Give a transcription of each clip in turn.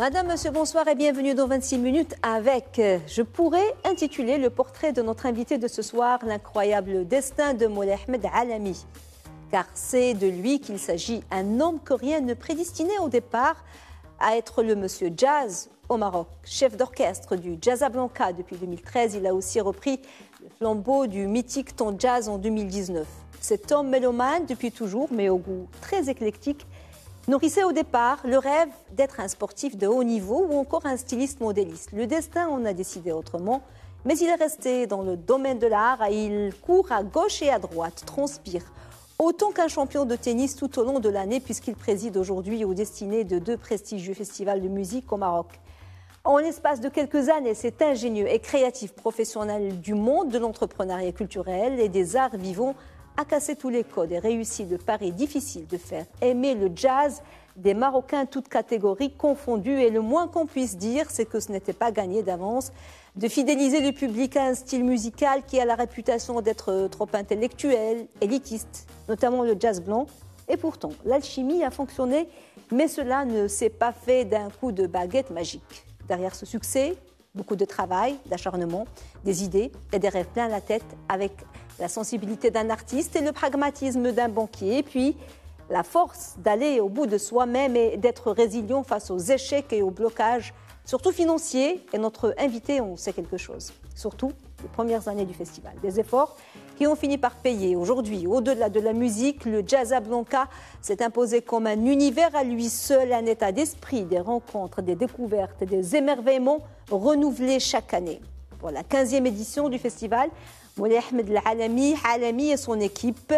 Madame, monsieur, bonsoir et bienvenue dans 26 minutes avec, euh, je pourrais intituler le portrait de notre invité de ce soir, l'incroyable destin de Moulay Ahmed Alami. Car c'est de lui qu'il s'agit, un homme coréen prédestiné au départ à être le monsieur jazz au Maroc. Chef d'orchestre du Jazzablanca depuis 2013, il a aussi repris le flambeau du mythique ton jazz en 2019. Cet homme mélomane depuis toujours, mais au goût très éclectique, nourrissait au départ le rêve d'être un sportif de haut niveau ou encore un styliste modéliste. Le destin en a décidé autrement, mais il est resté dans le domaine de l'art et il court à gauche et à droite, transpire. Autant qu'un champion de tennis tout au long de l'année, puisqu'il préside aujourd'hui aux destinées de deux prestigieux festivals de musique au Maroc. En l'espace de quelques années, cet ingénieux et créatif professionnel du monde de l'entrepreneuriat culturel et des arts vivants a cassé tous les codes et réussi le pari difficile de faire aimer le jazz des Marocains toutes catégories confondues. Et le moins qu'on puisse dire, c'est que ce n'était pas gagné d'avance de fidéliser le public à un style musical qui a la réputation d'être trop intellectuel, élitiste, notamment le jazz blanc. Et pourtant, l'alchimie a fonctionné, mais cela ne s'est pas fait d'un coup de baguette magique. Derrière ce succès, beaucoup de travail, d'acharnement, des idées et des rêves plein la tête avec la sensibilité d'un artiste et le pragmatisme d'un banquier, et puis la force d'aller au bout de soi-même et d'être résilient face aux échecs et aux blocages, surtout financiers. Et notre invité on sait quelque chose, surtout les premières années du festival. Des efforts qui ont fini par payer. Aujourd'hui, au-delà de la musique, le Jazz Blanca s'est imposé comme un univers à lui seul, un état d'esprit, des rencontres, des découvertes, des émerveillements renouvelés chaque année. Pour la 15e édition du festival, Moulay Ahmed Alami, Alami et son équipe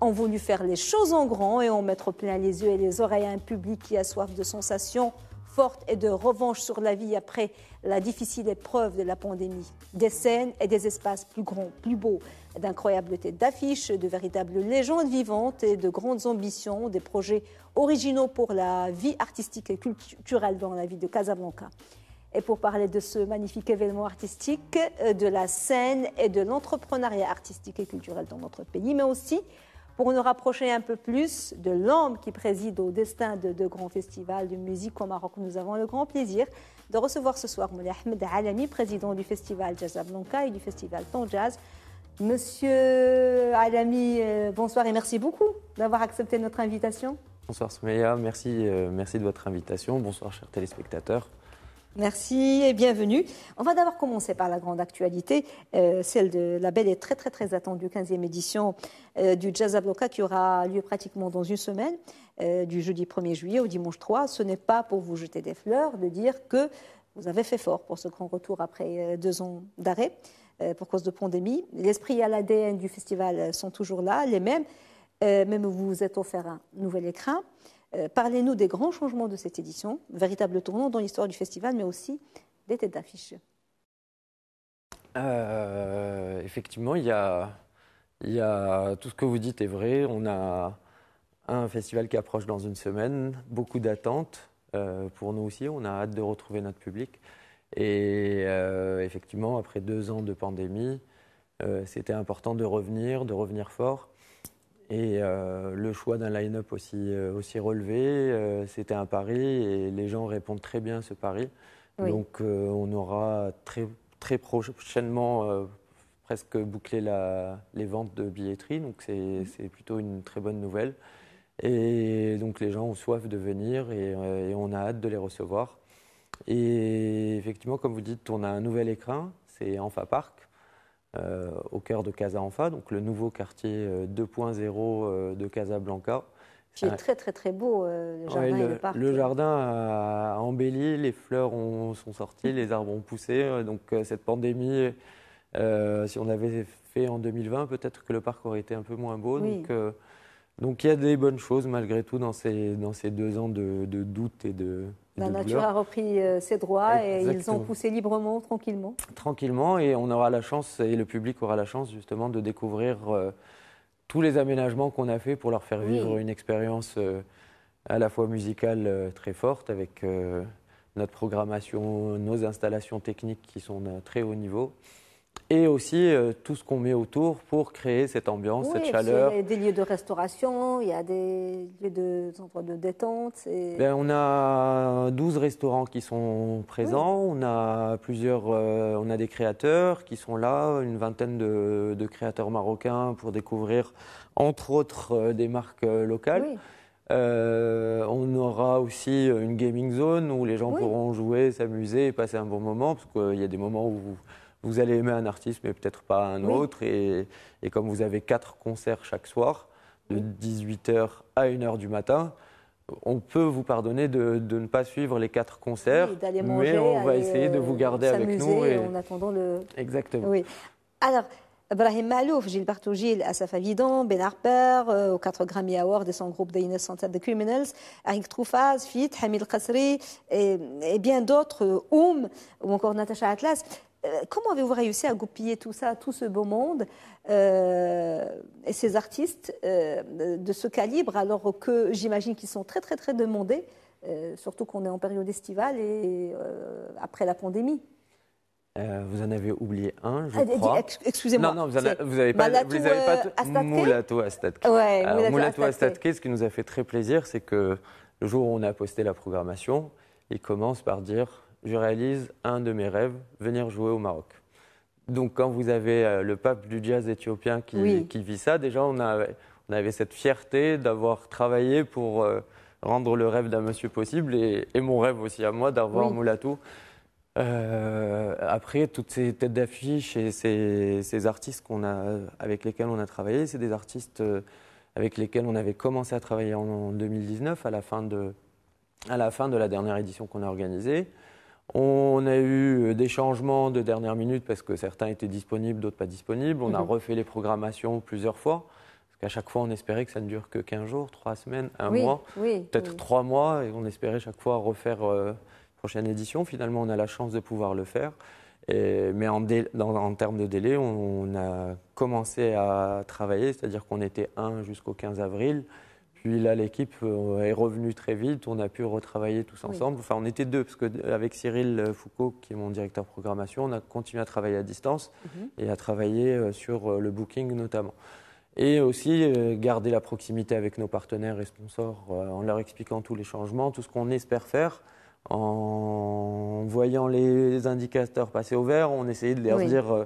ont voulu faire les choses en grand et en mettre plein les yeux et les oreilles à un public qui a soif de sensations fortes et de revanche sur la vie après la difficile épreuve de la pandémie. Des scènes et des espaces plus grands, plus beaux, d'incroyables têtes d'affiches, de véritables légendes vivantes et de grandes ambitions, des projets originaux pour la vie artistique et culturelle dans la vie de Casablanca. Et pour parler de ce magnifique événement artistique, euh, de la scène et de l'entrepreneuriat artistique et culturel dans notre pays, mais aussi pour nous rapprocher un peu plus de l'homme qui préside au destin de, grands festivals de musique au Maroc. Nous avons le grand plaisir de recevoir ce soir Moulay Ahmed Alami, président du festival Jazz Blanca et du festival Ton Jazz. Monsieur Alami, euh, bonsoir et merci beaucoup d'avoir accepté notre invitation. Bonsoir Soumeya, merci, euh, merci de votre invitation. Bonsoir chers téléspectateurs. Merci et bienvenue. On va d'abord commencer par la grande actualité, euh, celle de la belle et très très très attendue 15e édition euh, du Jazz à qui aura lieu pratiquement dans une semaine, euh, du jeudi 1er juillet au dimanche 3. Ce n'est pas pour vous jeter des fleurs de dire que vous avez fait fort pour ce grand retour après deux ans d'arrêt pour cause de pandémie. L'esprit et l'ADN du festival sont toujours là, les mêmes. même vous vous êtes offert un nouvel écrin. Euh, parlez-nous des grands changements de cette édition, véritable tournant dans l'histoire du festival, mais aussi des têtes d'affiche. Euh, effectivement, il y, a, tout ce que vous dites est vrai. On a un festival qui approche dans une semaine, beaucoup d'attentes euh, pour nous aussi. On a hâte de retrouver notre public. Et effectivement, après deux ans de pandémie, c'était important de revenir, de revenir fort. Et euh, le choix d'un line-up aussi, euh, aussi relevé, euh, c'était un pari et les gens répondent très bien à ce pari. Donc on aura très, très prochainement presque bouclé la, les ventes de billetterie, donc c'est mm. plutôt une très bonne nouvelle. Et donc les gens ont soif de venir et, et on a hâte de les recevoir. Et effectivement, comme vous dites, on a un nouvel écrin, c'est Enfa Park. Euh, au cœur de Casa Anfa, donc le nouveau quartier 2.0 euh, euh, de Casablanca. Qui est très très très beau, le jardin et le parc. Le jardin a embelli, les fleurs sont sorties, les arbres ont poussé. Donc cette pandémie, si on avait fait en 2020, peut-être que le parc aurait été un peu moins beau. Donc, donc il y a des bonnes choses malgré tout dans ces, dans ces deux ans de, de doute et de, la nature a repris euh, ses droits et ils ont poussé librement, tranquillement. Tranquillement, et on aura la chance, et le public aura la chance justement de découvrir euh, tous les aménagements qu'on a fait pour leur faire vivre une expérience euh, à la fois musicale très forte avec notre programmation, nos installations techniques qui sont de très haut niveau, et aussi euh, tout ce qu'on met autour pour créer cette ambiance, cette chaleur. Il y a des lieux de restauration, il y a des lieux de, de détente. Ben, on a 12 restaurants qui sont présents, on a plusieurs, euh, on a des créateurs qui sont là, une vingtaine de, créateurs marocains pour découvrir entre autres euh, des marques locales. on aura aussi une gaming zone où les gens pourront jouer, s'amuser et passer un bon moment, parce qu'il y a des moments où vous allez aimer un artiste, mais peut-être pas un autre. Et, comme vous avez quatre concerts chaque soir, de 18h à 1h du matin, on peut vous pardonner de, ne pas suivre les quatre concerts, mais on va essayer de vous garder avec nous. Et... En attendant le. Exactement. Oui. Alors, Ibrahim Malouf, Gilles Bartogil, Asaf Avidan, Ben Harper, euh, aux 4 Grammy Awards de son groupe The Innocent The Criminals, Arik Troufaz, Fit, Hamid Qasri et, et bien d'autres, Oum, ou encore Natacha Atlas. Euh, comment avez-vous réussi à goupiller tout ça, tout ce beau monde euh, et ces artistes euh, de ce calibre, alors que j'imagine qu'ils sont très très très demandés, surtout qu'on est en période estivale et après la pandémie? Vous en avez oublié un, je ah, crois. Excusez-moi. Non, non, vous n'avez pas, vous avez pas Moulato Astatke. Ouais, Moulato Astatke, ce qui nous a fait très plaisir, c'est que le jour où on a posté la programmation, il commence par dire je réalise un de mes rêves, venir jouer au Maroc. Donc quand vous avez euh, le pape du jazz éthiopien qui, vit ça, déjà on, on avait cette fierté d'avoir travaillé pour euh, rendre le rêve d'un monsieur possible et, mon rêve aussi à moi d'avoir Moulatou. Euh, après, toutes ces têtes d'affiche et ces, artistes qu'on a, avec lesquels on a travaillé, c'est des artistes avec lesquels on avait commencé à travailler en, en 2019, à la, fin de, à la fin de la dernière édition qu'on a organisée. On a eu des changements de dernière minute parce que certains étaient disponibles, d'autres pas disponibles. On a mhm. refait les programmations plusieurs fois. Parce qu'à chaque fois, on espérait que ça ne dure que 15 jours, 3 semaines, un mois, peut-être 3 mois. Et on espérait chaque fois refaire euh, prochaine édition. Finalement, on a la chance de pouvoir le faire. mais en, en, termes de délai, on, a commencé à travailler, c'est-à-dire qu'on était 1 jusqu'au 15 avril. Puis là, l'équipe euh, est revenue très vite. On a pu retravailler tous ensemble. Enfin, on était deux, parce qu'avec Cyril Foucault, qui est mon directeur programmation, on a continué à travailler à distance mhm. et à travailler euh, sur euh, le booking notamment. Et aussi garder la proximité avec nos partenaires et sponsors en leur expliquant tous les changements, tout ce qu'on espère faire en voyant les indicateurs passer au vert, on essayait de leur dire euh,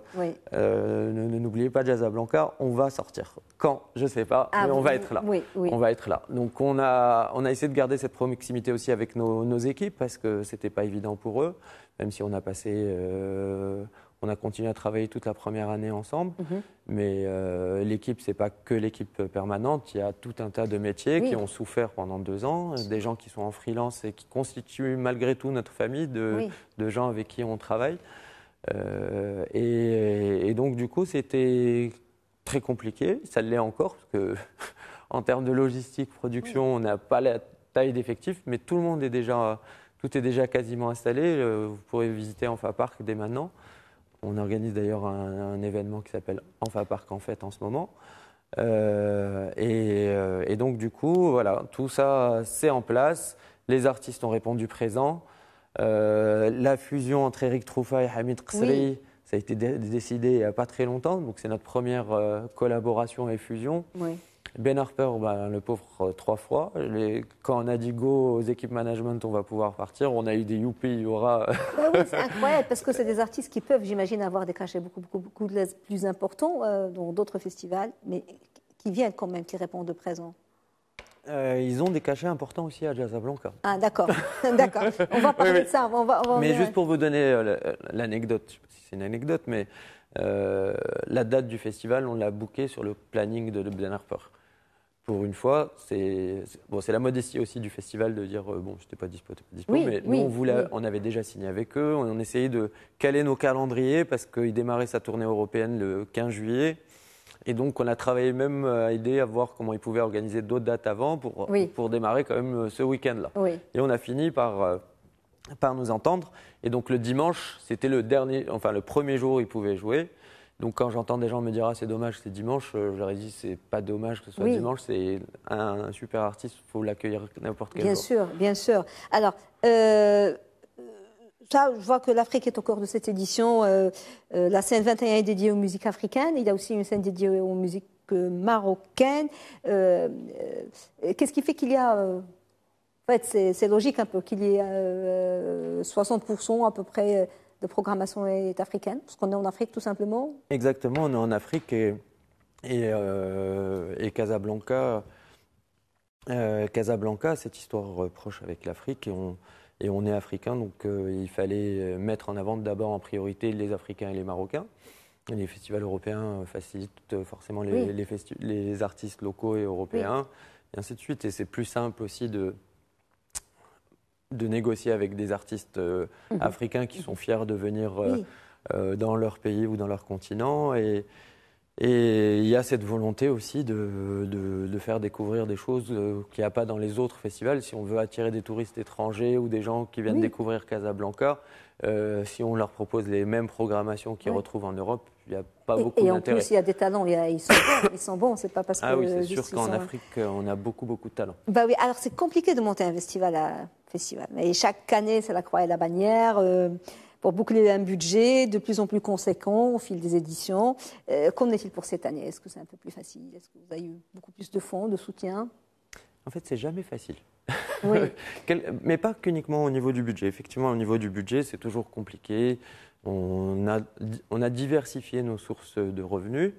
euh, ne, n'oubliez pas Blanca, on va sortir. Quand Je ne sais pas, ah mais on va être là. On va être là. Donc on a, on a essayé de garder cette proximité aussi avec nos, nos équipes parce que ce n'était pas évident pour eux, même si on a passé. Euh, on a continué à travailler toute la première année ensemble, mhm. mais euh, l'équipe, ce n'est pas que l'équipe permanente. Il y a tout un tas de métiers qui ont souffert pendant deux ans, des gens qui sont en freelance et qui constituent malgré tout notre famille de, gens avec qui on travaille. Euh, et, donc, du coup, c'était très compliqué. Ça l'est encore, parce que en termes de logistique, production, on n'a pas la taille d'effectifs, mais tout le monde est déjà, tout est déjà quasiment installé. Euh, vous pourrez visiter Enfa Park dès maintenant. On organise d'ailleurs un, événement qui s'appelle Enfa Parc en fait en ce moment. Euh, euh, et, donc du coup, voilà, tout ça c'est en place. Les artistes ont répondu présent. Euh, la fusion entre Eric Troufa et Hamid Qsri, ça a été décidé il n'y a pas très longtemps. Donc c'est notre première collaboration et fusion. Oui. Ben Harper, ben, le pauvre, euh, trois fois. quand on a dit go aux équipes management, on va pouvoir partir, on a eu des youpi, il y aura. Bah oui, c'est incroyable parce que c'est des artistes qui peuvent, j'imagine, avoir des cachets beaucoup, beaucoup, beaucoup plus importants euh, dans d'autres festivals, mais qui viennent quand même, qui répondent présent. Euh, ils ont des cachets importants aussi à Blanca. Ah, d'accord. d'accord. On va parler de ça. On va, mais juste pour vous donner l'anecdote, je ne sais pas si c'est une anecdote, mais la date du festival, on l'a booké sur le planning de Ben Harper pour une fois, c'est bon, la modestie aussi du festival de dire euh, bon, je n'étais pas dispo, mais nous on, voulait, on avait déjà signé avec eux, on, essayait de caler nos calendriers parce qu'il démarrait sa tournée européenne le 15 juillet. Et donc, on a travaillé même à aider à voir comment ils pouvaient organiser d'autres dates avant pour, pour démarrer quand même euh, ce week-end-là. Et on a fini par, euh, par nous entendre. Et donc, le dimanche, c'était le dernier, enfin, le premier jour où ils pouvaient jouer. Donc quand j'entends des gens me dire ah c'est dommage c'est dimanche, euh, je leur ai dit c'est pas dommage que ce soit dimanche, c'est un, super artiste, il faut l'accueillir n'importe quel bien jour. Bien sûr, bien sûr. Alors euh, ça, je vois que l'Afrique est au cœur de cette édition. la scène 21 est dédiée aux musiques africaines. Il y a aussi une scène dédiée aux musiques marocaines. Qu'est-ce qui fait qu'il y a en fait, c'est logique un peu qu'il y ait 60% à peu près de programmation est africaine, parce qu'on est en Afrique tout simplement Exactement, on est en Afrique et, et, et Casablanca euh, Casablanca, cette histoire euh, proche avec l'Afrique et on, et on est africain, donc euh, il fallait mettre en avant d'abord en priorité les Africains et les Marocains. Les festivals européens facilitent forcément les, les, artistes locaux et européens, et ainsi de suite. Et c'est plus simple aussi de, de négocier avec des artistes mhm. africains qui sont fiers de venir dans leur pays ou dans leur continent. Et, et il y a cette volonté aussi de, de, faire découvrir des choses euh, qu'il n'y a pas dans les autres festivals. Si on veut attirer des touristes étrangers ou des gens qui viennent découvrir Casablanca, euh, si on leur propose les mêmes programmations qu'ils retrouvent en Europe, il n'y a pas beaucoup d'intérêt. Et en plus, il y a des talents, ils sont bons, ils sont bons, c'est pas parce ah que... Ah oui, c'est sûr qu'en Afrique, on a beaucoup, beaucoup de talents. Bah oui, alors c'est compliqué de monter un festival à festival. Mais chaque année, c'est la croix et la bannière. Euh, pour boucler un budget de plus en plus conséquent au fil des éditions. Euh, qu'en est-il pour cette année? Est-ce que c'est un peu plus facile? Est-ce que vous avez eu beaucoup plus de fonds, de soutien? En fait, c'est jamais facile. Oui. Mais pas qu'uniquement au niveau du budget. Effectivement, au niveau du budget, c'est toujours compliqué. On a, on a diversifié nos sources de revenus.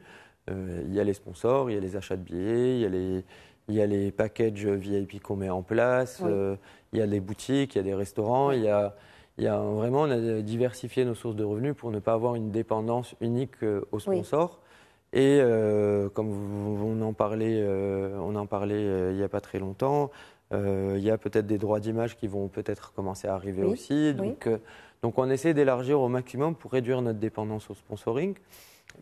Euh, il y a les sponsors, il y a les achats de billets, il y a les, il y a les packages VIP qu'on met en place, euh, il y a les boutiques, il y a des restaurants, il y a il y a vraiment, on a diversifié nos sources de revenus pour ne pas avoir une dépendance unique euh, aux sponsors. Et euh, comme on en parlait, euh, on en parlait il n'y a pas très longtemps, il y a peut-être des droits d'image qui vont peut-être commencer à arriver aussi. Donc, donc on essaie d'élargir au maximum pour réduire notre dépendance au sponsoring.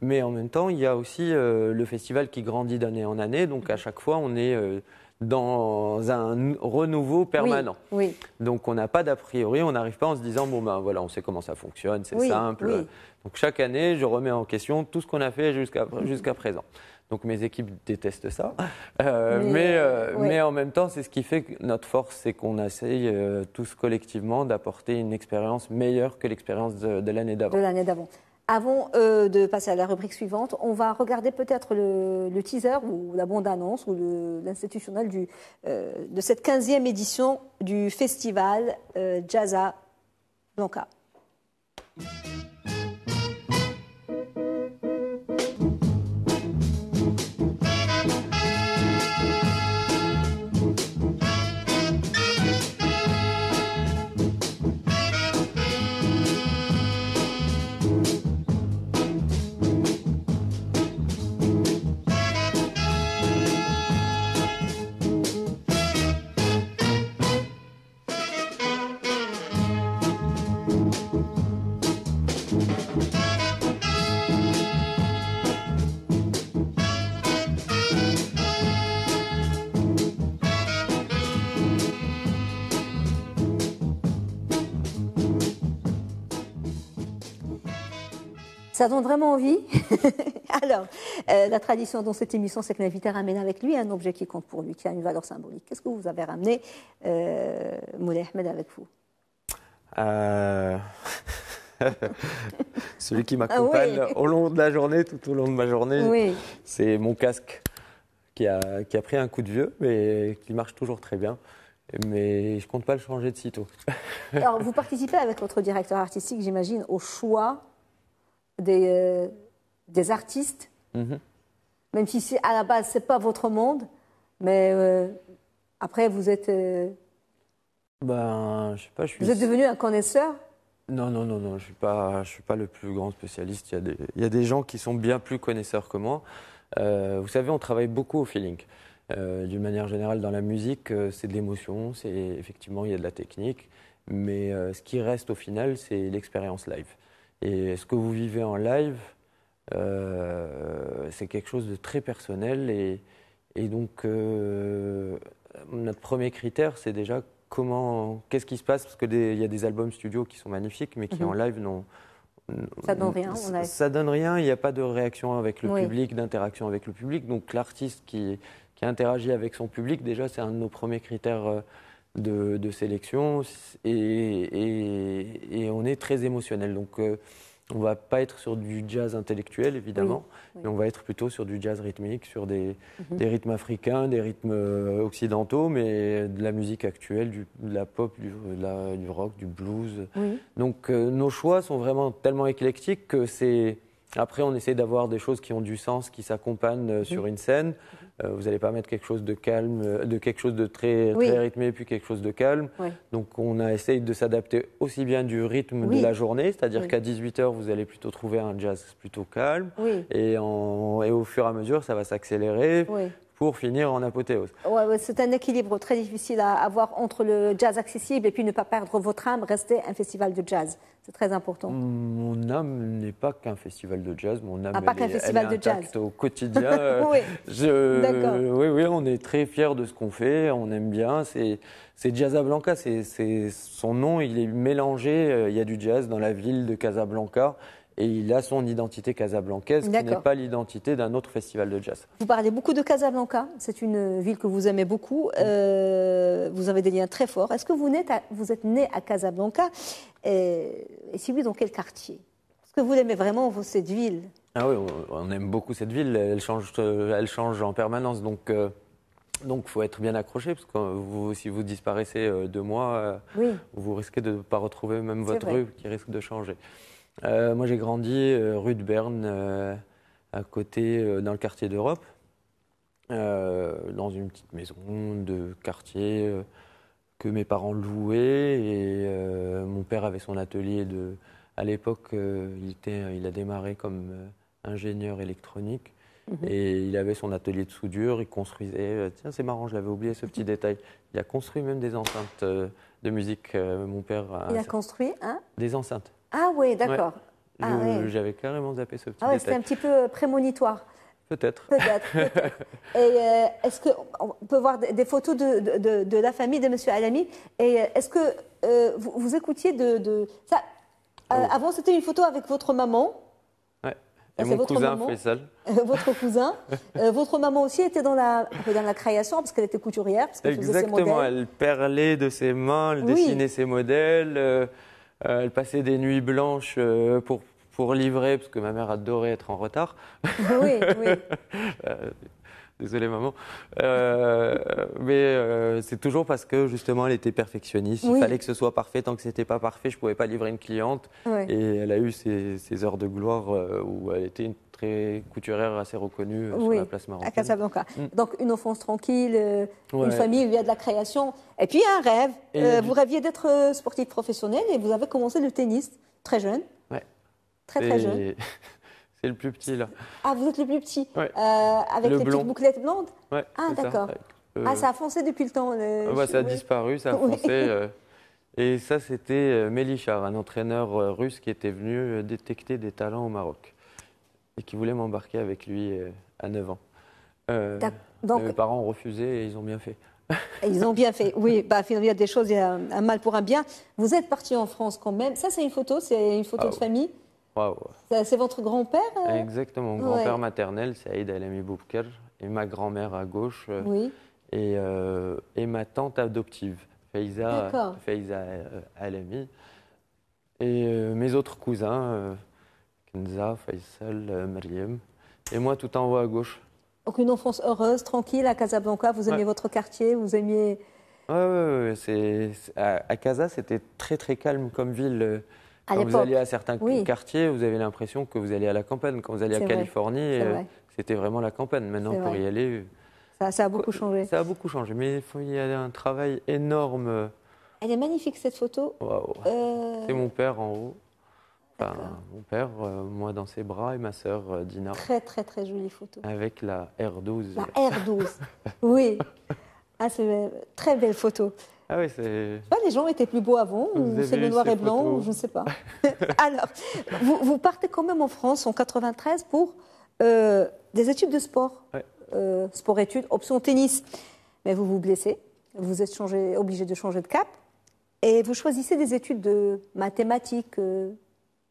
Mais en même temps, il y a aussi le festival qui grandit d'année en année. Donc à chaque fois, on est dans un renouveau permanent. Oui, Donc on n'a pas d'a priori, on n'arrive pas en se disant bon ben voilà, on sait comment ça fonctionne, c'est simple. Donc chaque année, je remets en question tout ce qu'on a fait jusqu'à jusqu'à présent. Donc mes équipes détestent ça, euh, mais, euh, mais, en même temps, c'est ce qui fait que notre force, c'est qu'on essaye euh, tous collectivement d'apporter une expérience meilleure que l'expérience de l'année d'avant. De l'année d'avant. Avant euh, de passer à la rubrique suivante, on va regarder peut-être le, teaser ou la bande-annonce ou l'institutionnel euh, de cette 15e édition du festival euh, Jazza Blanca. Ça donne vraiment envie. Alors, euh, la tradition dans cette émission, c'est que l'invité ramène avec lui un objet qui compte pour lui, qui a une valeur symbolique. Qu'est-ce que vous avez ramené, euh, Moulay Ahmed, avec vous? Euh, Celui qui m'accompagne ah au long de la journée, tout au long de ma journée, c'est mon casque qui a, qui a pris un coup de vieux, mais qui marche toujours très bien mais je compte pas le changer de sitôt. Alors, vous participez avec votre directeur artistique, j'imagine, au choix des, euh, des artistes, mhm. même si à la base, ce n'est pas votre monde, mais euh, après, vous êtes. Euh, ben, je sais pas, je suis. Vous êtes devenu un connaisseur? Non, non, non, non, je ne suis, pas, je suis pas le plus grand spécialiste. Il y, a des, il y a des gens qui sont bien plus connaisseurs que moi. vous savez, on travaille beaucoup au feeling. D'une manière générale, dans la musique, c'est de l'émotion, c'est effectivement, il y a de la technique, mais ce qui reste au final, c'est l'expérience live. Et ce que vous vivez en live, euh, c'est quelque chose de très personnel. Et, et donc, euh, notre premier critère, c'est déjà comment, qu'est-ce qui se passe? Parce qu'il y a des albums studio qui sont magnifiques, mais qui en mhm. live n'ont. Ça donne rien. Ça, donne rien. Il n'y a pas de réaction avec le public, d'interaction avec le public. Donc l'artiste qui, qui interagit avec son public, déjà, c'est un de nos premiers critères euh, de, de sélection et, et- et on est très émotionnel. Donc euh, on va pas être sur du jazz intellectuel évidemment, Oui, oui. mais on va être plutôt sur du jazz rythmique, sur des, Mhm. des rythmes africains, des rythmes euh, occidentaux, mais de la musique actuelle, du, de la pop, du, de la- du rock, du blues. Oui. Donc euh, nos choix sont vraiment tellement éclectiques que c'est. Après, on essaie d'avoir des choses qui ont du sens, qui s'accompagnent euh, sur une scène. Euh, vous n'allez pas mettre quelque chose de calme, euh, de quelque chose de très, Oui. très rythmé, puis quelque chose de calme. Oui. Donc on a essayé de s'adapter aussi bien du rythme Oui. de la journée, c'est-à-dire qu'à 18h, vous allez plutôt trouver un jazz plutôt calme. Et, en- et au fur et à mesure, ça va s'accélérer. Pour finir en apothéose. Ouais, ouais, c'est un équilibre très difficile à avoir entre le jazz accessible et puis ne pas perdre votre âme, rester un festival de jazz. C'est très important. Mon âme n'est pas qu'un festival de jazz, mon âme Ah, pas elle qu'un est- festival elle est de jazz. au quotidien. Euh, Oui. je-. Oui, oui, on est très fiers de ce qu'on fait, on aime bien. C'est c'est Jazzablanca, c'est c'est- son nom, il est mélangé. euh, Il y a du jazz dans la ville de Casablanca et il a son identité casablancaise qui n'est pas l'identité d'un autre festival de jazz. Vous parlez beaucoup de Casablanca. C'est une ville que vous aimez beaucoup. Euh, vous avez des liens très forts. Est-ce que vous, n'êtes à- vous êtes né à Casablanca et, et si oui, dans quel quartier? Est-ce que vous l'aimez vraiment, vous, cette ville? Ah oui, on- aime beaucoup cette ville. Elle change, euh, elle change en permanence, donc. euh, donc, faut être bien accroché, parce que vous, si vous disparaissez euh, deux mois, euh, Oui. vous risquez de ne pas retrouver même votre vrai. rue qui risque de changer. Euh, moi, j'ai grandi euh, rue de Berne, euh, à côté, dans le quartier d'Europe, dans une petite maison de quartier que mes parents louaient. Et mon père avait son atelier de. À l'époque, il, était, il a démarré comme ingénieur électronique. Mhm. Et il avait son atelier de soudure, il construisait. Tiens, c'est marrant, je l'avais oublié ce petit détail. Il a construit même des enceintes de musique. mon père Il a a construit un? Des enceintes. Ah oui, d'accord. Ah ouais. J'avais carrément zappé ce petit Ah ouais, c'était un petit peu prémonitoire. Peut-être. Peut-être. peut-être. Et euh, est-ce que on peut voir des photos de, de, de- de la famille de Monsieur Alami Et euh, est-ce que euh, vous, vous écoutiez de, de- ça euh, Oh. Avant, c'était une photo avec votre maman, Ouais. Ah, Et mon votre cousin maman Faisal. euh, votre cousin. Euh, votre maman aussi était dans la, dans la création parce qu'elle était couturière, parce ses Exactement, modèles. elle perlait de ses mains, elle Oui. dessinait ses modèles, euh, elle passait des nuits blanches euh, pour, pour livrer, parce que ma mère adorait être en retard. oui, oui. Euh, Désolé maman. Euh, mais euh, c'est toujours parce que justement elle était perfectionniste. Oui. Il fallait que ce soit parfait. Tant que c'était pas parfait, je pouvais pas livrer une cliente. oui. Et elle a eu ses, ses heures de gloire où elle était une très couturière assez reconnue euh, Oui, sur la place marocaine. À Casablanca. Mm. Donc une enfance tranquille, euh, une famille où il y a de la création. Et puis un rêve. Euh, du- vous rêviez d'être sportif professionnel et vous avez commencé le tennis très jeune. Ouais. Très très jeune. C'est le plus petit là. Ah, vous êtes le plus petit. Ouais. Euh, avec Le les blond. petites bouclettes blondes Ouais, Ah, d'accord. Ah, ça a foncé depuis le temps. le- ah bah, ça a oui. disparu, ça a foncé. et ça, c'était Melichar, un entraîneur russe qui était venu détecter des talents au Maroc et qui voulait m'embarquer avec lui euh, à 9 ans. Euh, Donc, mes parents ont refusé et ils ont bien fait. ils ont bien fait. Oui, bah, finalement, il y a des choses, il y a un, un mal pour un bien. Vous êtes parti en France quand même. Ça, c'est une photo, c'est une photo Ah de famille. Ça, C'est votre grand-père euh Exactement. Mon ouais. grand-père maternel, c'est Aïd Alami Boubker, et ma grand-mère à gauche, euh, Oui. et, euh, et ma tante adoptive, Faiza. Faiza Alami. Et mes autres cousins, Kenza, Faisal, euh, Mariam. Et moi, tout en haut à gauche. Donc une enfance heureuse, tranquille à Casablanca. Vous aimiez Ouais. votre quartier, vous aimiez. Ouais, ouais, ouais, à, à Casa, c'était très très calme comme ville. À Quand vous alliez à certains Oui. quartiers, vous avez l'impression que vous allez à la campagne. Quand vous allez à Californie, euh, vrai. c'était vraiment la campagne. Maintenant, pour vrai. y aller, Ça, ça a beaucoup changé. ça a beaucoup changé. Mais il faut- y a un travail énorme. Elle est magnifique cette photo. Waouh. Euh, C'est mon père en haut. Mon père, euh, moi dans ses bras, et ma sœur euh, Dina Très très très jolie photo. avec la R12. La R12. oui. Ah, c'est une très belle photo. Ah oui, c'est. Pas, les gens étaient plus beaux avant, Vous ou avez c'est le noir et blanc, photos ou je ne sais pas. Alors, vous, vous partez quand même en France en 93 pour euh, des études de sport. Ouais. Euh, sport-études, option tennis. Mais vous vous blessez, vous êtes changé, obligé de changer de cap, et vous choisissez des études de mathématiques,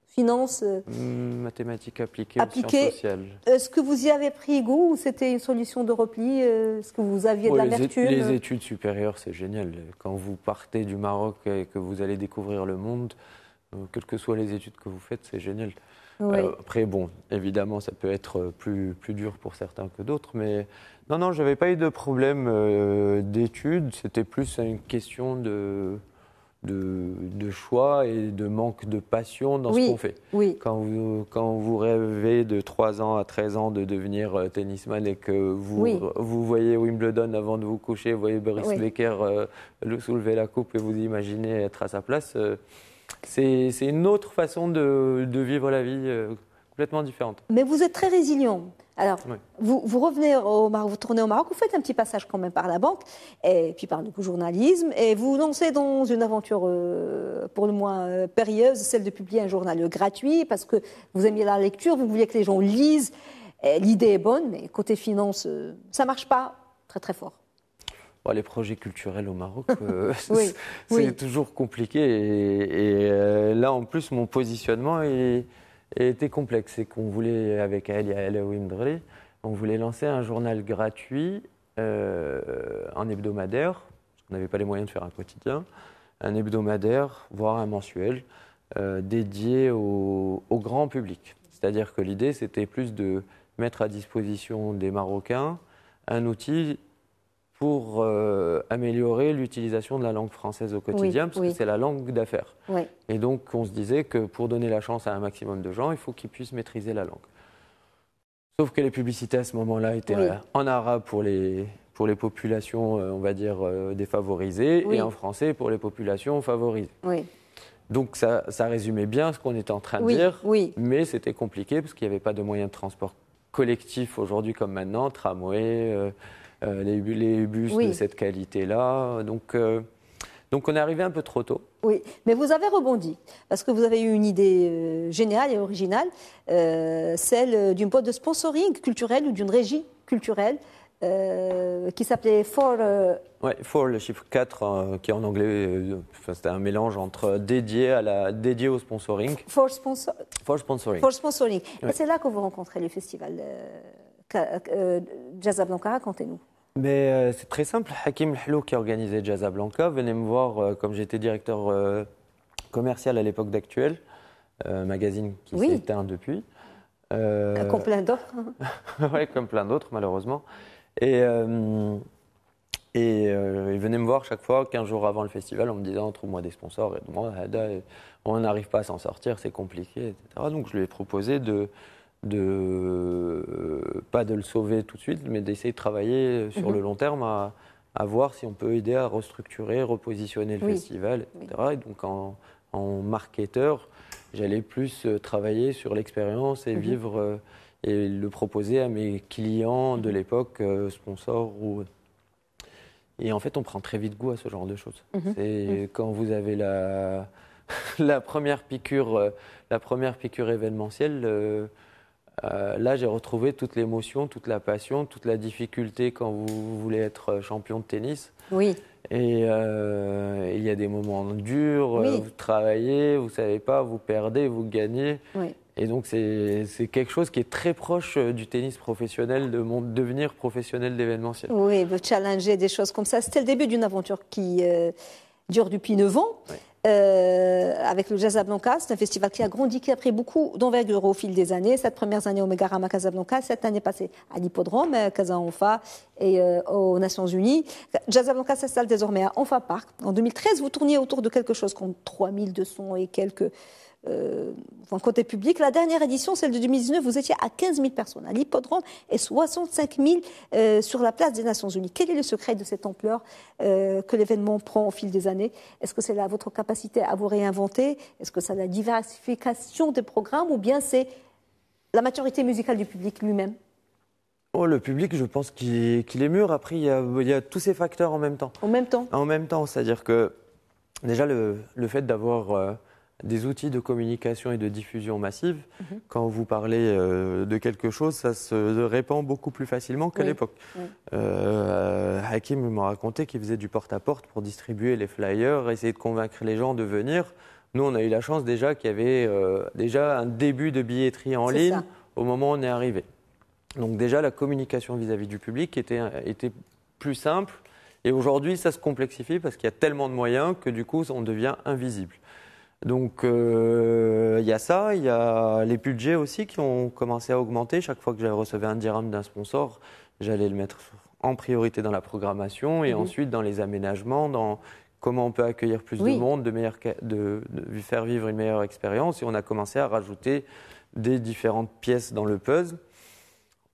finance hmm, Mathématiques appliquées, appliquées. sociales. Est-ce que vous y avez pris goût ou c'était une solution de repli Est-ce que vous aviez de l'amertume les, études supérieures, c'est génial. Quand vous partez du Maroc et que vous allez découvrir le monde, quelles que soient les études que vous faites, c'est génial. après, bon, évidemment, ça peut être plus, plus dur pour certains que d'autres, mais non, non, je n'avais pas eu de problème euh, d'études. C'était plus une question de, de, choix et de manque de passion dans ce qu'on fait. Oui. Quand vous, quand vous rêvez de 3 ans à 13 ans de devenir euh, tennisman et que vous, vous voyez Wimbledon avant de vous coucher, vous voyez Boris Becker euh, le soulever la coupe et vous imaginez être à sa place, c'est une autre façon de, de, vivre la vie complètement différente. Mais vous êtes très résilient. Alors, vous, vous, revenez au Maroc, vous tournez au Maroc, vous faites un petit passage quand même par la banque, et puis par le journalisme, et vous vous lancez dans une aventure euh, pour le moins euh, périlleuse, celle de publier un journal gratuit, parce que vous aimiez la lecture, vous vouliez que les gens lisent. L'idée est bonne, mais côté finance, ça euh, ça marche pas très très fort. les projets culturels au Maroc, c'est toujours compliqué. Et, là, en plus, mon positionnement est était complexe. C'est qu'on voulait, avec Ali El Wimdri, on voulait lancer un journal gratuit, euh, un hebdomadaire, parce qu'on n'avait pas les moyens de faire un quotidien, un hebdomadaire, voire un mensuel, euh, dédié au, grand public. C'est-à-dire que l'idée, c'était plus de mettre à disposition des Marocains un outil pour euh, améliorer l'utilisation de la langue française au quotidien, parce que c'est la langue d'affaires. Et donc, on se disait que pour donner la chance à un maximum de gens, il faut qu'ils puissent maîtriser la langue. Sauf que les publicités à ce moment-là étaient en arabe pour les, pour les populations, euh, on va dire, euh, défavorisées, et en français pour les populations favorisées. Donc ça, ça, résumait bien ce qu'on était en train de dire, mais c'était compliqué parce qu'il n'y avait pas de moyens de transport collectif aujourd'hui comme maintenant, tramway, euh, les, les, bus de cette qualité-là. Donc, euh, donc on est arrivé un peu trop tôt. Oui, mais vous avez rebondi, parce que vous avez eu une idée euh, géniale et originale, celle d'une boîte de sponsoring culturel ou d'une régie culturelle qui s'appelait For. Oui, For, le chiffre 4, qui en anglais, c'était un mélange entre dédié, à la, dédié au sponsoring. For, sponsor... For Sponsoring. For Sponsoring. Et c'est là que vous rencontrez le festival Jazz Blanca, racontez-nous. Mais euh, c'est très simple. Hakim Hlou, qui organisait Jazz Blanca, venait me voir euh, comme j'étais directeur euh, commercial à l'époque d'Actuel, magazine qui s'est éteint depuis. comme plein d'autres. oui, comme plein d'autres, malheureusement. Et, et il venait me voir chaque fois, 15 jours avant le festival, en me disant Trouve-moi des sponsors. Et moi, on n'arrive pas à s'en sortir, c'est compliqué, etc. Donc je lui ai proposé de de pas de le sauver tout de suite, mais d'essayer de travailler sur mhm. le long terme à, voir si on peut aider à restructurer, repositionner le festival, etc. Et donc en, marketeur, j'allais plus euh, travailler sur l'expérience et mhm. vivre euh, et le proposer à mes clients de mhm. l'époque, euh, sponsors ou et en fait, on prend très vite goût à ce genre de choses. C'est quand vous avez la, la première piqûre, la première piqûre événementielle. Euh, là, j'ai retrouvé toute l'émotion, toute la passion, toute la difficulté quand vous voulez être champion de tennis. Oui. Et euh, il y a des moments durs, euh, vous travaillez, vous ne savez pas, vous perdez, vous gagnez. Oui. Et donc, c'est quelque chose qui est très proche du tennis professionnel, de mon devenir professionnel d'événementiel. Oui, vous challenger des choses comme ça. C'était le début d'une aventure qui dure depuis 9 ans. Euh, avec le Casablanca. C'est un festival qui a grandi, qui a pris beaucoup d'envergure au fil des années. Cette première année au Megarama Casablanca, cette année passée à l'hippodrome, à Casa et euh, aux Nations Unies. Casablanca s'installe désormais à Anfa Park. En 2013, vous tourniez autour de quelque chose comme 3200 et quelques euh, côté public. La dernière édition, celle de 2019, vous étiez à 15 000 personnes à l'hippodrome et 65 000 euh, sur la place des Nations Unies. Quel est le secret de cette ampleur euh, que l'événement prend au fil des années? Est-ce que c'est là votre capacité à vous réinventer? Est-ce que c'est la diversification des programmes? Ou bien c'est la maturité musicale du public lui-même? Oh, le public, je pense qu'il est, mûr. Après, il y, a, tous ces facteurs en même temps. En même temps En même temps, c'est-à-dire que déjà le, fait d'avoir des outils de communication et de diffusion massive, mhm. quand vous parlez euh, de quelque chose, ça se répand beaucoup plus facilement qu'à l'époque. Euh, Hakim m'a raconté qu'il faisait du porte-à-porte pour distribuer les flyers, essayer de convaincre les gens de venir. Nous, on a eu la chance déjà qu'il y avait euh, déjà un début de billetterie en ligne au moment où on est arrivé. Donc déjà, la communication vis-à-vis du public était, était plus simple. Et aujourd'hui, ça se complexifie parce qu'il y a tellement de moyens que du coup, on devient invisible. Donc euh, il y a ça, il y a les budgets aussi qui ont commencé à augmenter. Chaque fois que j'avais recevé un dirham d'un sponsor, j'allais le mettre en priorité dans la programmation et mhm. ensuite dans les aménagements, dans comment on peut accueillir plus de monde, de, de, de, faire vivre une meilleure expérience. Et on a commencé à rajouter des différentes pièces dans le puzzle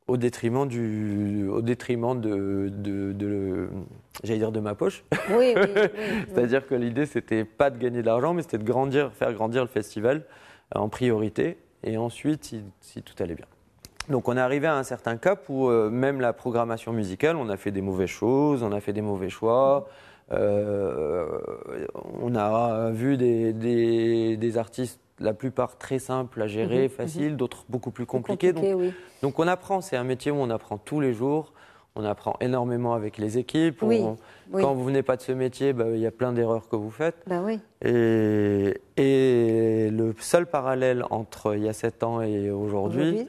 au détriment, du, au détriment de, de, j'allais dire de ma poche. Oui, oui, C'est-à-dire que l'idée, c'était pas de gagner de l'argent, mais c'était de grandir, faire grandir le festival euh, en priorité, et ensuite, si, tout allait bien. Donc on est arrivé à un certain cap où euh, même la programmation musicale, on a fait des mauvaises choses, on a fait des mauvais choix. Euh, on a vu des, des, des artistes la plupart très simples à gérer, mhm, faciles, mhm. d'autres beaucoup plus compliqués. donc, on apprend, c'est un métier où on apprend tous les jours. On apprend énormément avec les équipes. Quand vous venez pas de ce métier, bah, il y a plein d'erreurs que vous faites. Bah et, et, le seul parallèle entre il y a sept ans et aujourd'hui,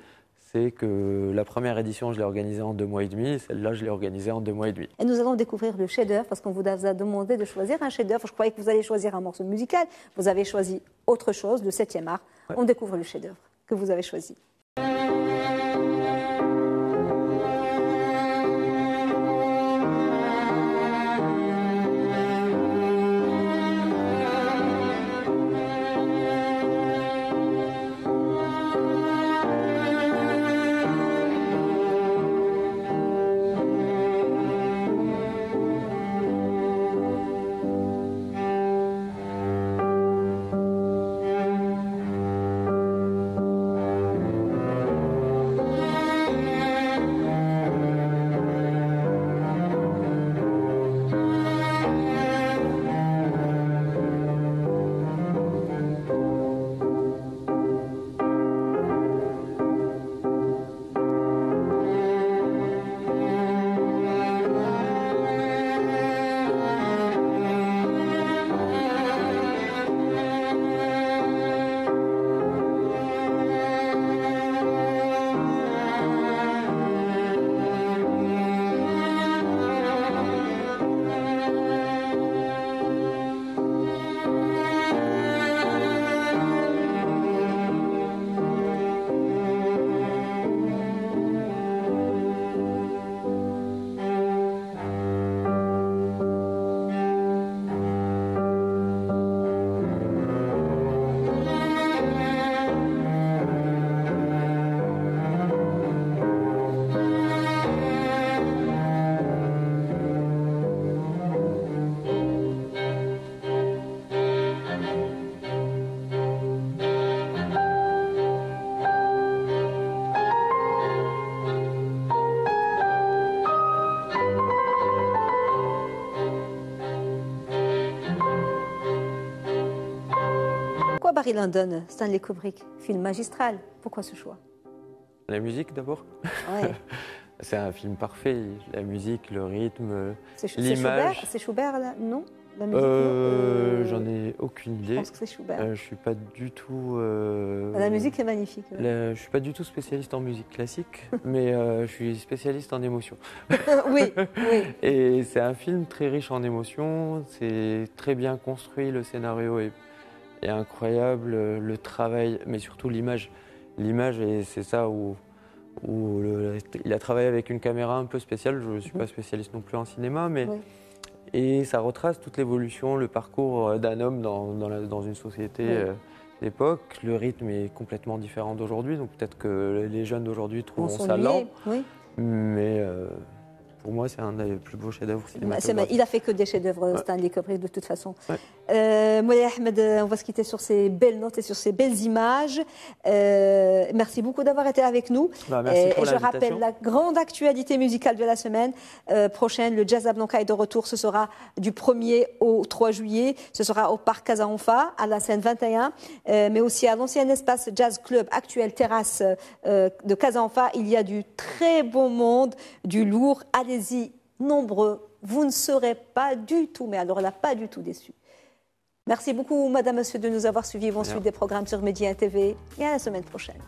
c'est que la première édition, je l'ai organisée en deux mois et demi, celle-là, je l'ai organisée en deux mois et demi. Et nous allons découvrir le chef-d'œuvre, parce qu'on vous a demandé de choisir un chef-d'œuvre. Je croyais que vous allez choisir un morceau musical. Vous avez choisi autre chose, le septième art. On découvre le chef-d'œuvre que vous avez choisi. Barry London, Stanley Kubrick, film magistral. Pourquoi ce choix? La musique d'abord. c'est un film parfait. La musique, le rythme, l'image. C'est Schubert, là? Non? Euh, euh, J'en ai aucune idée. Je pense que c'est Schubert. Euh, je suis pas du tout. La musique est magnifique. Je je suis pas du tout spécialiste en musique classique, mais je suis spécialiste en émotions. oui, oui. Et c'est un film très riche en émotions. C'est très bien construit. Le scénario est est incroyable, le travail, mais surtout l'image. L'image, et c'est ça où, où il a travaillé avec une caméra un peu spéciale. Je ne suis pas spécialiste non plus en cinéma, mais. Et ça retrace toute l'évolution, le parcours euh, d'un homme dans, dans, une société euh, d'époque. Le rythme est complètement différent d'aujourd'hui, donc peut-être que les jeunes d'aujourd'hui trouveront ça lent. Mais euh, pour moi, c'est un des plus beaux chefs-d'œuvre cinématographiques. Il a fait que des chefs-d'œuvre, Stanley Kubrick, de toute façon. Ouais. Euh, Ahmed, euh, on va se quitter sur ces belles notes et sur ces belles images. Euh, merci beaucoup d'avoir été avec nous. Bah, merci et, je rappelle la grande actualité musicale de la semaine euh, prochaine. Le Jazz à Blanca est de retour. Ce sera du 1er au 3 juillet. Ce sera au Parc Casaonfa, à la scène 21, mais aussi à l'ancien espace Jazz Club, actuel terrasse de Casaonfa. Il y a du très bon monde, du lourd. Nombreux. Vous ne serez pas du tout, mais alors là, pas du tout déçus. Merci beaucoup, Madame, Monsieur, de nous avoir suivis. Suivre des programmes sur Média TV et à la semaine prochaine.